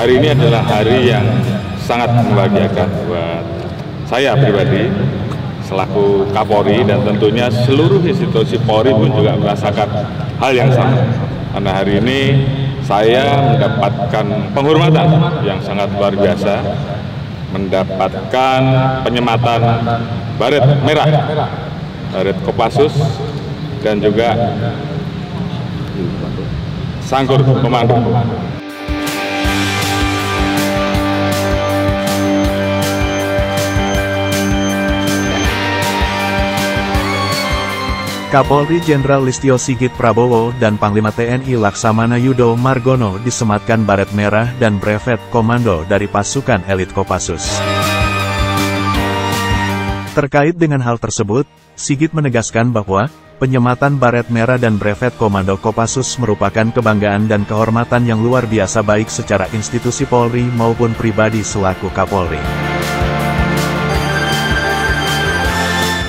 Hari ini adalah hari yang sangat membahagiakan buat saya pribadi selaku Kapolri dan tentunya seluruh institusi Polri pun juga merasakan hal yang sama. Karena hari ini saya mendapatkan penghormatan yang sangat luar biasa, mendapatkan penyematan baret merah, baret Kopassus, dan juga sangkur komando. Kapolri Jenderal Listio Sigit Prabowo dan Panglima TNI Laksamana Yudo Margono disematkan baret merah dan brevet komando dari pasukan elit Kopassus. Terkait dengan hal tersebut, Sigit menegaskan bahwa, penyematan baret merah dan brevet komando Kopassus merupakan kebanggaan dan kehormatan yang luar biasa baik secara institusi Polri maupun pribadi selaku Kapolri.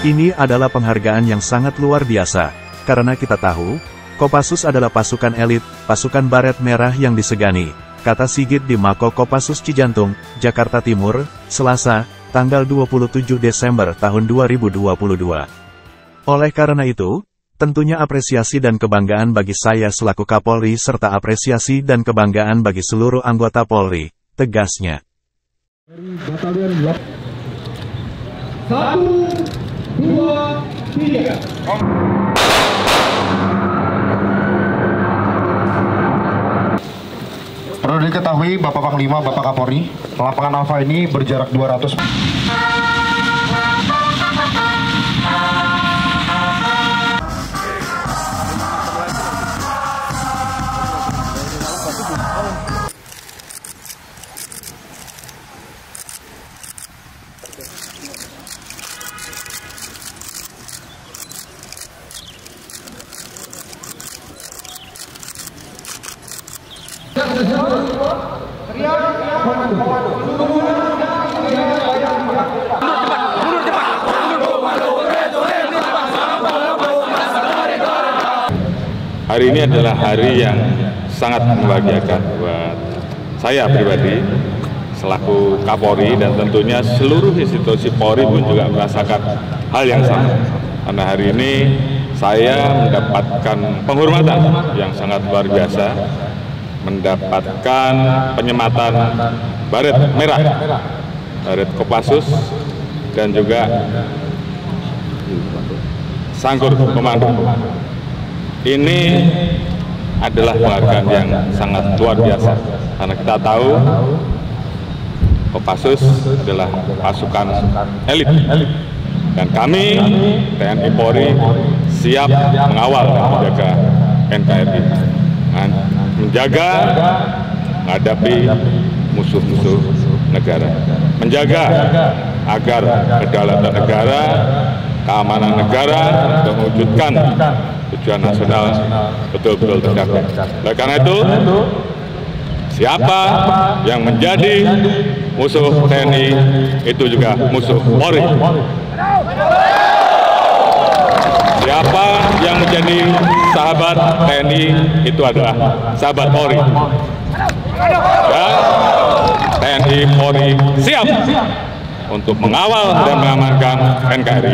Ini adalah penghargaan yang sangat luar biasa, karena kita tahu, Kopassus adalah pasukan elit, pasukan baret merah yang disegani, kata Sigit di Mako Kopassus Cijantung, Jakarta Timur, Selasa, tanggal 27 Desember tahun 2022. Oleh karena itu, tentunya apresiasi dan kebanggaan bagi saya selaku Kapolri serta apresiasi dan kebanggaan bagi seluruh anggota Polri, tegasnya. Satu, Perlu diketahui Bapak Panglima, Bapak Kapolri, lapangan Alfa ini berjarak 200 Hari ini adalah hari yang sangat membahagiakan buat saya pribadi selaku Kapolri dan tentunya seluruh institusi Polri pun juga merasakan hal yang sama. Karena hari ini saya mendapatkan penghormatan yang sangat luar biasa, mendapatkan penyematan baret merah, baret Kopassus, dan juga sangkur komando. Ini adalah penghargaan yang sangat luar biasa. Karena kita tahu Kopassus adalah pasukan elit. Dan kami TNI Polri siap mengawal dan menjaga NKRI dan menjaga menghadapi musuh-musuh negara. menjaga agar kedaulatan negara keamanan negara untuk mewujudkan tujuan nasional betul-betul tercapai. Oleh karena itu, siapa yang menjadi musuh TNI itu juga musuh Polri. Siapa yang menjadi sahabat TNI itu adalah sahabat Polri. Dan TNI Polri siap untuk mengawal dan mengamankan NKRI.